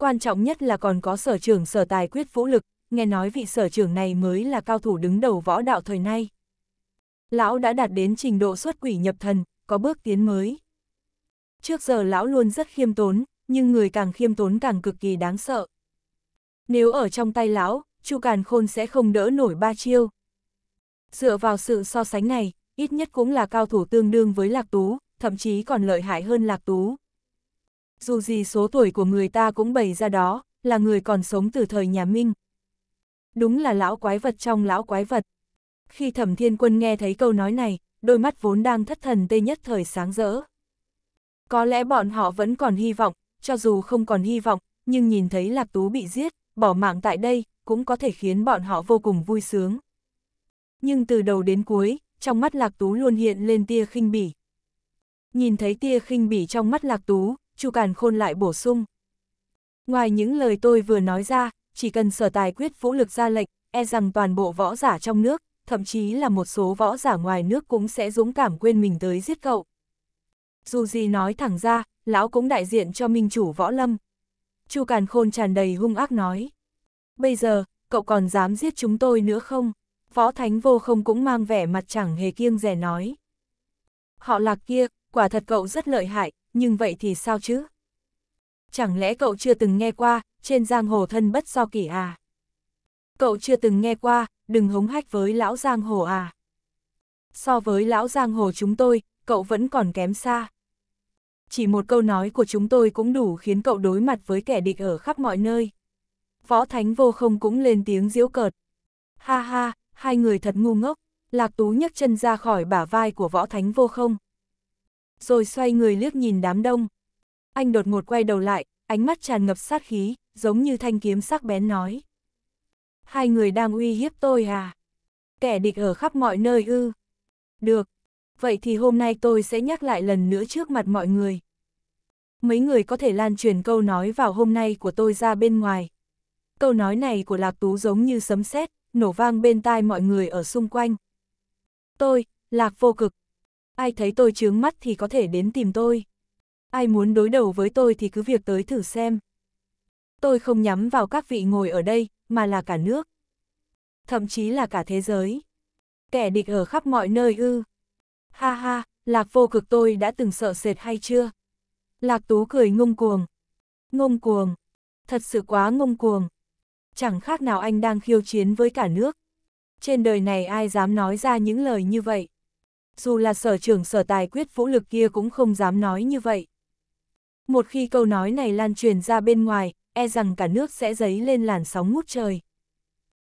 Quan trọng nhất là còn có sở trưởng sở tài quyết vũ lực, nghe nói vị sở trưởng này mới là cao thủ đứng đầu võ đạo thời nay. Lão đã đạt đến trình độ xuất quỷ nhập thần, có bước tiến mới. Trước giờ lão luôn rất khiêm tốn, nhưng người càng khiêm tốn càng cực kỳ đáng sợ. Nếu ở trong tay lão, Chu Càn Khôn sẽ không đỡ nổi ba chiêu. Dựa vào sự so sánh này, ít nhất cũng là cao thủ tương đương với Lạc Tú, thậm chí còn lợi hại hơn Lạc Tú. Dù gì số tuổi của người ta cũng bày ra đó, là người còn sống từ thời nhà Minh. Đúng là lão quái vật trong lão quái vật. Khi thẩm thiên quân nghe thấy câu nói này, đôi mắt vốn đang thất thần tê nhất thời sáng rỡ. Có lẽ bọn họ vẫn còn hy vọng, cho dù không còn hy vọng, nhưng nhìn thấy Lạc Tú bị giết, bỏ mạng tại đây, cũng có thể khiến bọn họ vô cùng vui sướng. Nhưng từ đầu đến cuối, trong mắt Lạc Tú luôn hiện lên tia khinh bỉ. Nhìn thấy tia khinh bỉ trong mắt Lạc Tú, Chu Càn Khôn lại bổ sung. Ngoài những lời tôi vừa nói ra, chỉ cần sở tài quyết vũ lực ra lệnh, e rằng toàn bộ võ giả trong nước, thậm chí là một số võ giả ngoài nước cũng sẽ dũng cảm quên mình tới giết cậu. Dù gì nói thẳng ra, lão cũng đại diện cho minh chủ võ lâm. Chu Càn Khôn tràn đầy hung ác nói. Bây giờ, cậu còn dám giết chúng tôi nữa không? Võ Thánh Vô không cũng mang vẻ mặt chẳng hề kiêng rẻ nói. Họ lạc kia, quả thật cậu rất lợi hại, nhưng vậy thì sao chứ? Chẳng lẽ cậu chưa từng nghe qua, trên giang hồ thân bất do kỷ à? Cậu chưa từng nghe qua, đừng hống hách với lão giang hồ à? So với lão giang hồ chúng tôi, cậu vẫn còn kém xa. Chỉ một câu nói của chúng tôi cũng đủ khiến cậu đối mặt với kẻ địch ở khắp mọi nơi. Võ Thánh vô không cũng lên tiếng diễu cợt. Ha ha, hai người thật ngu ngốc, Lạc Tú nhấc chân ra khỏi bả vai của Võ Thánh vô không. Rồi xoay người liếc nhìn đám đông. Anh đột ngột quay đầu lại, ánh mắt tràn ngập sát khí, giống như thanh kiếm sắc bén nói. Hai người đang uy hiếp tôi à? Kẻ địch ở khắp mọi nơi ư? Được, vậy thì hôm nay tôi sẽ nhắc lại lần nữa trước mặt mọi người. Mấy người có thể lan truyền câu nói vào hôm nay của tôi ra bên ngoài. Câu nói này của Lạc Tú giống như sấm sét, nổ vang bên tai mọi người ở xung quanh. Tôi, Lạc vô cực. Ai thấy tôi chướng mắt thì có thể đến tìm tôi. Ai muốn đối đầu với tôi thì cứ việc tới thử xem. Tôi không nhắm vào các vị ngồi ở đây, mà là cả nước. Thậm chí là cả thế giới. Kẻ địch ở khắp mọi nơi ư. Ha ha, Lạc vô cực tôi đã từng sợ sệt hay chưa? Lạc Tú cười ngông cuồng. Ngông cuồng. Thật sự quá ngông cuồng chẳng khác nào anh đang khiêu chiến với cả nước. Trên đời này ai dám nói ra những lời như vậy. Dù là sở trưởng sở tài quyết vũ lực kia cũng không dám nói như vậy. Một khi câu nói này lan truyền ra bên ngoài, e rằng cả nước sẽ dấy lên làn sóng ngút trời.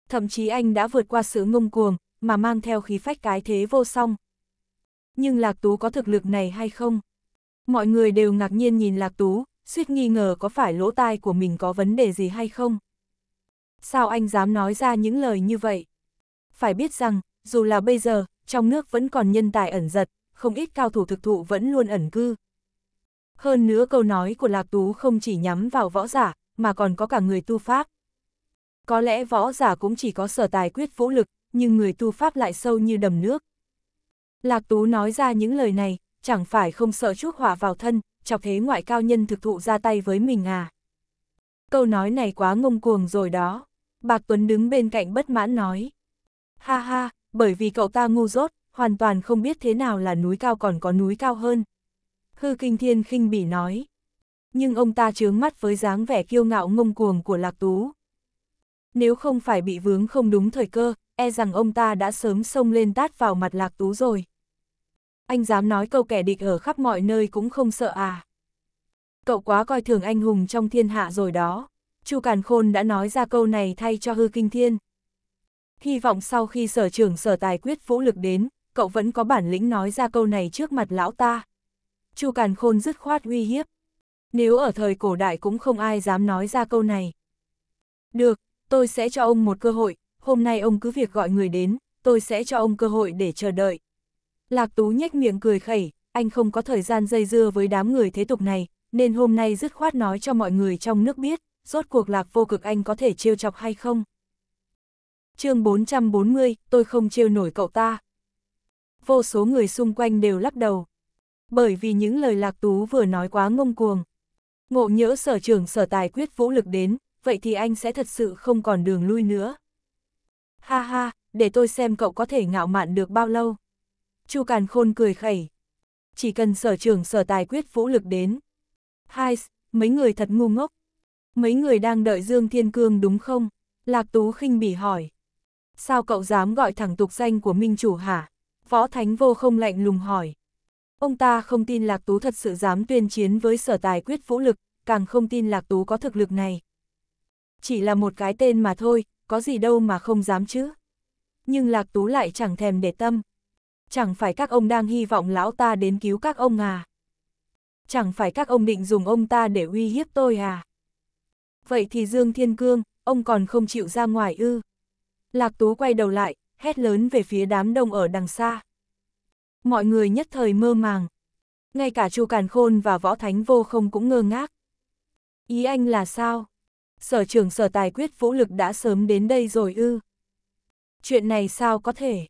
Thậm chí anh đã vượt qua sự ngông cuồng, mà mang theo khí phách cái thế vô song. Nhưng Lạc Tú có thực lực này hay không? Mọi người đều ngạc nhiên nhìn Lạc Tú, suýt nghi ngờ có phải lỗ tai của mình có vấn đề gì hay không? Sao anh dám nói ra những lời như vậy? Phải biết rằng, dù là bây giờ, trong nước vẫn còn nhân tài ẩn giật, không ít cao thủ thực thụ vẫn luôn ẩn cư. Hơn nữa câu nói của Lạc Tú không chỉ nhắm vào võ giả, mà còn có cả người tu pháp. Có lẽ võ giả cũng chỉ có sở tài quyết vũ lực, nhưng người tu pháp lại sâu như đầm nước. Lạc Tú nói ra những lời này, chẳng phải không sợ chuốc hỏa vào thân, chọc thế ngoại cao nhân thực thụ ra tay với mình à. Câu nói này quá ngông cuồng rồi đó. Bạc Tuấn đứng bên cạnh bất mãn nói. Ha ha, bởi vì cậu ta ngu dốt, hoàn toàn không biết thế nào là núi cao còn có núi cao hơn. Hư Kinh Thiên khinh bỉ nói. Nhưng ông ta chướng mắt với dáng vẻ kiêu ngạo ngông cuồng của Lạc Tú. Nếu không phải bị vướng không đúng thời cơ, e rằng ông ta đã sớm xông lên tát vào mặt Lạc Tú rồi. Anh dám nói câu kẻ địch ở khắp mọi nơi cũng không sợ à. Cậu quá coi thường anh hùng trong thiên hạ rồi đó. Chu Càn Khôn đã nói ra câu này thay cho hư kinh thiên. Hy vọng sau khi sở trưởng sở tài quyết vũ lực đến, cậu vẫn có bản lĩnh nói ra câu này trước mặt lão ta. Chu Càn Khôn dứt khoát uy hiếp. Nếu ở thời cổ đại cũng không ai dám nói ra câu này. Được, tôi sẽ cho ông một cơ hội, hôm nay ông cứ việc gọi người đến, tôi sẽ cho ông cơ hội để chờ đợi. Lạc Tú nhếch miệng cười khẩy, anh không có thời gian dây dưa với đám người thế tục này, nên hôm nay dứt khoát nói cho mọi người trong nước biết, rốt cuộc lạc vô cực anh có thể trêu chọc hay không chương 440, tôi không trêu nổi cậu ta. Vô số người xung quanh đều lắc đầu. Bởi vì những lời lạc tú vừa nói quá ngông cuồng. Ngộ nhỡ sở trưởng sở tài quyết vũ lực đến, vậy thì anh sẽ thật sự không còn đường lui nữa. Ha ha, để tôi xem cậu có thể ngạo mạn được bao lâu. Chu Càn Khôn cười khẩy. Chỉ cần sở trưởng sở tài quyết vũ lực đến. Hai, mấy người thật ngu ngốc. Mấy người đang đợi Dương Thiên Cương đúng không? Lạc Tú khinh bỉ hỏi. Sao cậu dám gọi thẳng tục danh của Minh Chủ hả? Võ Thánh Vô không lạnh lùng hỏi. Ông ta không tin Lạc Tú thật sự dám tuyên chiến với sở tài quyết vũ lực, càng không tin Lạc Tú có thực lực này. Chỉ là một cái tên mà thôi, có gì đâu mà không dám chứ. Nhưng Lạc Tú lại chẳng thèm để tâm. Chẳng phải các ông đang hy vọng lão ta đến cứu các ông à? Chẳng phải các ông định dùng ông ta để uy hiếp tôi à? Vậy thì Dương Thiên Cương, ông còn không chịu ra ngoài ư? Lạc Tú quay đầu lại, hét lớn về phía đám đông ở đằng xa. Mọi người nhất thời mơ màng. Ngay cả Chu Càn Khôn và Võ Thánh Vô không cũng ngơ ngác. Ý anh là sao? Sở trưởng sở tài quyết vũ lực đã sớm đến đây rồi ư? Chuyện này sao có thể?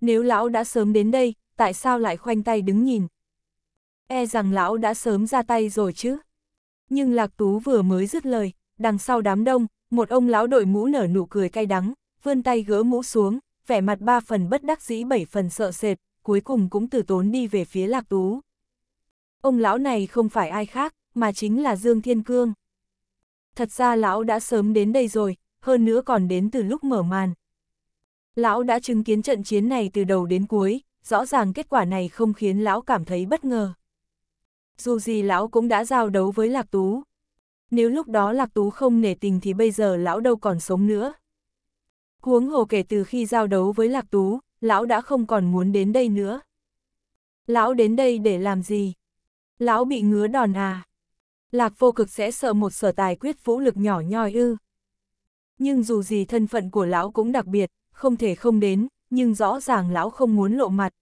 Nếu lão đã sớm đến đây, tại sao lại khoanh tay đứng nhìn? E rằng lão đã sớm ra tay rồi chứ? Nhưng Lạc Tú vừa mới dứt lời, đằng sau đám đông, một ông lão đội mũ nở nụ cười cay đắng, vươn tay gỡ mũ xuống, vẻ mặt ba phần bất đắc dĩ bảy phần sợ sệt, cuối cùng cũng từ tốn đi về phía Lạc Tú. Ông lão này không phải ai khác, mà chính là Dương Thiên Cương. Thật ra lão đã sớm đến đây rồi, hơn nữa còn đến từ lúc mở màn. Lão đã chứng kiến trận chiến này từ đầu đến cuối, rõ ràng kết quả này không khiến lão cảm thấy bất ngờ. Dù gì lão cũng đã giao đấu với Lạc Tú. Nếu lúc đó Lạc Tú không nể tình thì bây giờ lão đâu còn sống nữa. Huống hồ kể từ khi giao đấu với Lạc Tú, lão đã không còn muốn đến đây nữa. Lão đến đây để làm gì? Lão bị ngứa đòn à? Lạc vô cực sẽ sợ một sở tài quyết vũ lực nhỏ nhoi ư. Nhưng dù gì thân phận của lão cũng đặc biệt, không thể không đến, nhưng rõ ràng lão không muốn lộ mặt.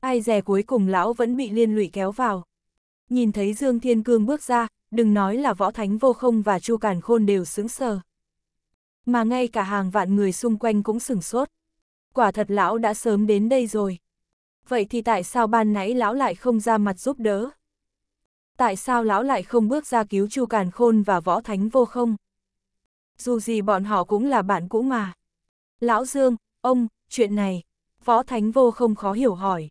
Ai dè cuối cùng lão vẫn bị liên lụy kéo vào. Nhìn thấy Dương Thiên Cương bước ra, đừng nói là võ thánh vô không và chu càn khôn đều sướng sờ. Mà ngay cả hàng vạn người xung quanh cũng sửng sốt. Quả thật lão đã sớm đến đây rồi. Vậy thì tại sao ban nãy lão lại không ra mặt giúp đỡ? Tại sao lão lại không bước ra cứu chu càn khôn và võ thánh vô không? Dù gì bọn họ cũng là bạn cũ mà. Lão Dương, ông, chuyện này, võ thánh vô không khó hiểu hỏi.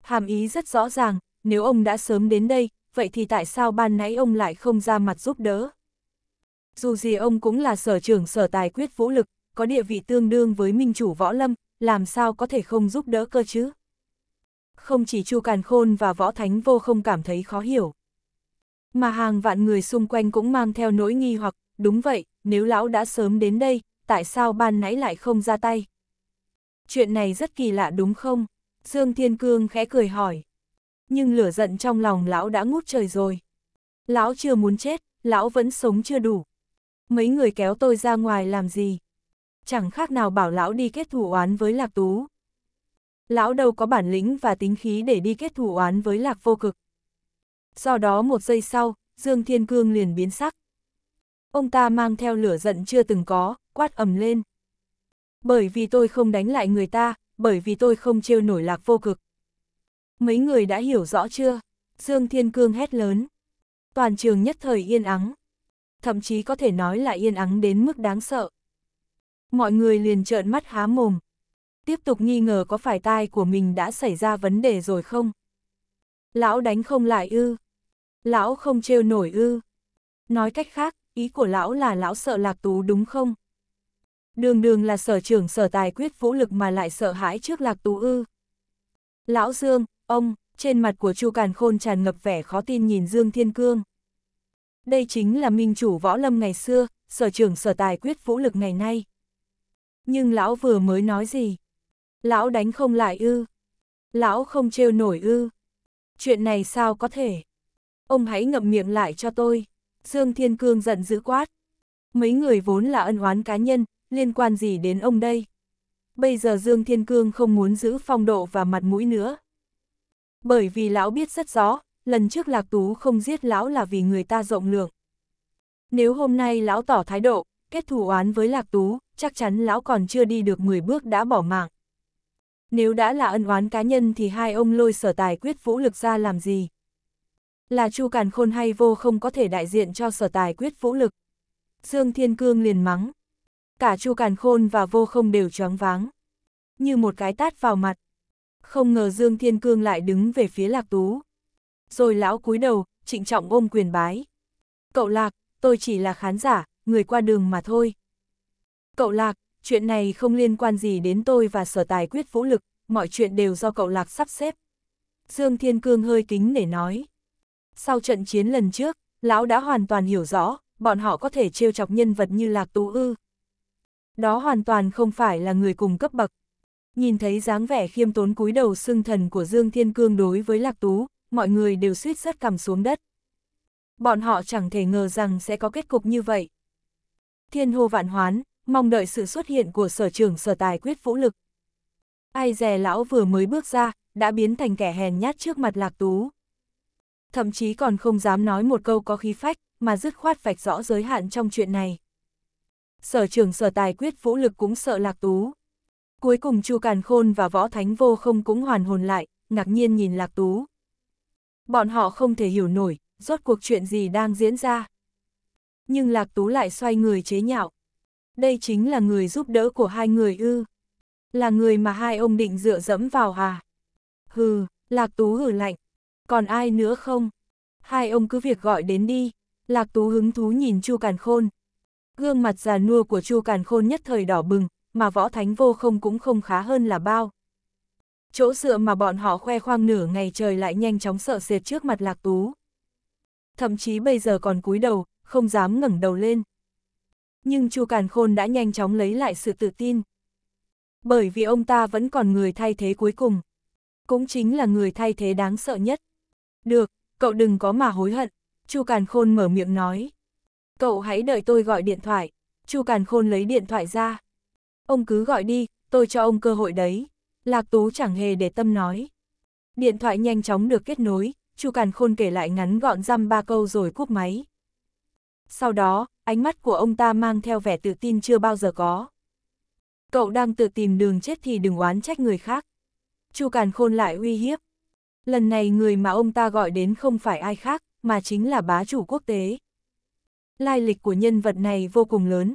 Hàm ý rất rõ ràng, nếu ông đã sớm đến đây, vậy thì tại sao ban nãy ông lại không ra mặt giúp đỡ? Dù gì ông cũng là sở trưởng sở tài quyết vũ lực, có địa vị tương đương với minh chủ võ lâm, làm sao có thể không giúp đỡ cơ chứ? Không chỉ Chu Càn Khôn và Võ Thánh Vô không cảm thấy khó hiểu. Mà hàng vạn người xung quanh cũng mang theo nỗi nghi hoặc, đúng vậy, nếu lão đã sớm đến đây, tại sao ban nãy lại không ra tay? Chuyện này rất kỳ lạ đúng không? Dương Thiên Cương khẽ cười hỏi. Nhưng lửa giận trong lòng lão đã ngút trời rồi. Lão chưa muốn chết, lão vẫn sống chưa đủ. Mấy người kéo tôi ra ngoài làm gì? Chẳng khác nào bảo lão đi kết thủ oán với Lạc Tú. Lão đâu có bản lĩnh và tính khí để đi kết thủ oán với Lạc Vô Cực. Do đó một giây sau, Dương Thiên Cương liền biến sắc. Ông ta mang theo lửa giận chưa từng có, quát ầm lên. Bởi vì tôi không đánh lại người ta, bởi vì tôi không trêu nổi lạc vô cực. Mấy người đã hiểu rõ chưa? Dương Thiên Cương hét lớn. Toàn trường nhất thời yên ắng. Thậm chí có thể nói là yên ắng đến mức đáng sợ. Mọi người liền trợn mắt há mồm. Tiếp tục nghi ngờ có phải tai của mình đã xảy ra vấn đề rồi không? Lão đánh không lại ư? Lão không trêu nổi ư? Nói cách khác, ý của lão là lão sợ lạc tú đúng không? Đường đường là sở trưởng sở tài quyết vũ lực mà lại sợ hãi trước lạc tú ư. Lão Dương, ông, trên mặt của Chu Càn Khôn tràn ngập vẻ khó tin nhìn Dương Thiên Cương. Đây chính là minh chủ võ lâm ngày xưa, sở trưởng sở tài quyết vũ lực ngày nay. Nhưng lão vừa mới nói gì? Lão đánh không lại ư? Lão không trêu nổi ư? Chuyện này sao có thể? Ông hãy ngậm miệng lại cho tôi. Dương Thiên Cương giận dữ quát. Mấy người vốn là ân oán cá nhân, liên quan gì đến ông đây? Bây giờ Dương Thiên Cương không muốn giữ phong độ và mặt mũi nữa. Bởi vì lão biết rất rõ, lần trước Lạc Tú không giết lão là vì người ta rộng lượng. Nếu hôm nay lão tỏ thái độ, kết thù oán với Lạc Tú, chắc chắn lão còn chưa đi được 10 bước đã bỏ mạng. Nếu đã là ân oán cá nhân thì hai ông lôi sở tài quyết vũ lực ra làm gì? Là Chu Càn Khôn hay vô không có thể đại diện cho sở tài quyết vũ lực? Dương Thiên Cương liền mắng. Cả Chu Càn Khôn và vô không đều choáng váng. Như một cái tát vào mặt. Không ngờ Dương Thiên Cương lại đứng về phía Lạc Tú. Rồi lão cúi đầu, trịnh trọng ôm quyền bái. Cậu Lạc, tôi chỉ là khán giả, người qua đường mà thôi. Cậu Lạc, chuyện này không liên quan gì đến tôi và sở tài quyết vũ lực, mọi chuyện đều do cậu Lạc sắp xếp. Dương Thiên Cương hơi kính để nói. Sau trận chiến lần trước, lão đã hoàn toàn hiểu rõ, bọn họ có thể trêu chọc nhân vật như Lạc Tú ư. Đó hoàn toàn không phải là người cùng cấp bậc. Nhìn thấy dáng vẻ khiêm tốn cúi đầu xưng thần của Dương Thiên Cương đối với Lạc Tú, mọi người đều suýt rất cầm xuống đất. Bọn họ chẳng thể ngờ rằng sẽ có kết cục như vậy. Thiên hô vạn hoán, mong đợi sự xuất hiện của sở trưởng sở tài quyết vũ lực. Ai dè lão vừa mới bước ra, đã biến thành kẻ hèn nhát trước mặt Lạc Tú. Thậm chí còn không dám nói một câu có khí phách, mà dứt khoát vạch rõ giới hạn trong chuyện này. Sở trưởng sở tài quyết vũ lực cũng sợ Lạc Tú. Cuối cùng Chu Càn Khôn và Võ Thánh Vô không cũng hoàn hồn lại, ngạc nhiên nhìn Lạc Tú. Bọn họ không thể hiểu nổi, rốt cuộc chuyện gì đang diễn ra. Nhưng Lạc Tú lại xoay người chế nhạo. Đây chính là người giúp đỡ của hai người ư. Là người mà hai ông định dựa dẫm vào à. Hừ, Lạc Tú hử lạnh. Còn ai nữa không? Hai ông cứ việc gọi đến đi. Lạc Tú hứng thú nhìn Chu Càn Khôn. Gương mặt già nua của Chu Càn Khôn nhất thời đỏ bừng, mà võ thánh vô không cũng không khá hơn là bao. Chỗ dựa mà bọn họ khoe khoang nửa ngày trời lại nhanh chóng sợ sệt trước mặt Lạc Tú. Thậm chí bây giờ còn cúi đầu, không dám ngẩng đầu lên. Nhưng Chu Càn Khôn đã nhanh chóng lấy lại sự tự tin. Bởi vì ông ta vẫn còn người thay thế cuối cùng. Cũng chính là người thay thế đáng sợ nhất. Được, cậu đừng có mà hối hận. Chu Càn Khôn mở miệng nói. Cậu hãy đợi tôi gọi điện thoại. Chu Càn Khôn lấy điện thoại ra. Ông cứ gọi đi, tôi cho ông cơ hội đấy. Lạc Tú chẳng hề để tâm nói. Điện thoại nhanh chóng được kết nối, Chu Càn Khôn kể lại ngắn gọn răm ba câu rồi cúp máy. Sau đó, ánh mắt của ông ta mang theo vẻ tự tin chưa bao giờ có. Cậu đang tự tìm đường chết thì đừng oán trách người khác. Chu Càn Khôn lại uy hiếp. Lần này người mà ông ta gọi đến không phải ai khác, mà chính là bá chủ quốc tế. Lai lịch của nhân vật này vô cùng lớn.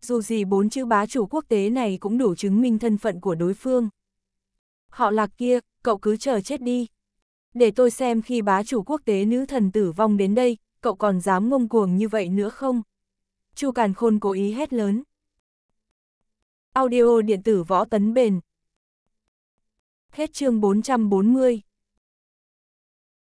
Dù gì bốn chữ bá chủ quốc tế này cũng đủ chứng minh thân phận của đối phương. Họ lạc kia, cậu cứ chờ chết đi. Để tôi xem khi bá chủ quốc tế nữ thần tử vong đến đây, cậu còn dám ngông cuồng như vậy nữa không? Chu Càn Khôn cố ý hét lớn. Audio điện tử võ tấn bền. Hết chương 440